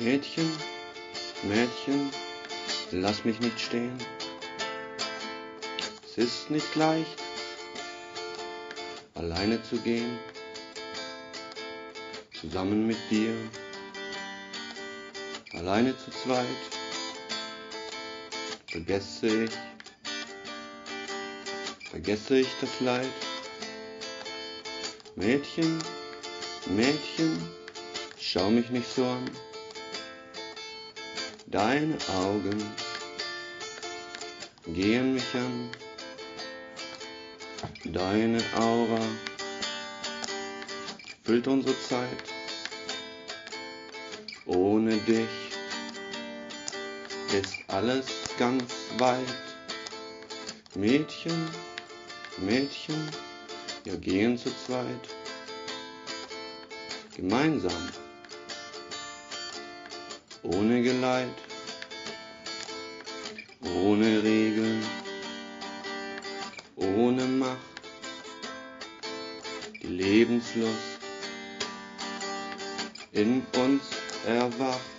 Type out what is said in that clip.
Mädchen, Mädchen, lass mich nicht stehen. Es ist nicht leicht, alleine zu gehen, zusammen mit dir, alleine zu zweit, vergesse ich, vergesse ich das Leid. Mädchen, Mädchen, schau mich nicht so an. Deine Augen gehen mich an. Deine Aura füllt unsere Zeit. Ohne dich ist alles ganz weit. Mädchen, Mädchen, wir gehen zu zweit. Gemeinsam ohne Geleit, ohne Regeln, ohne Macht, die Lebenslust in uns erwacht.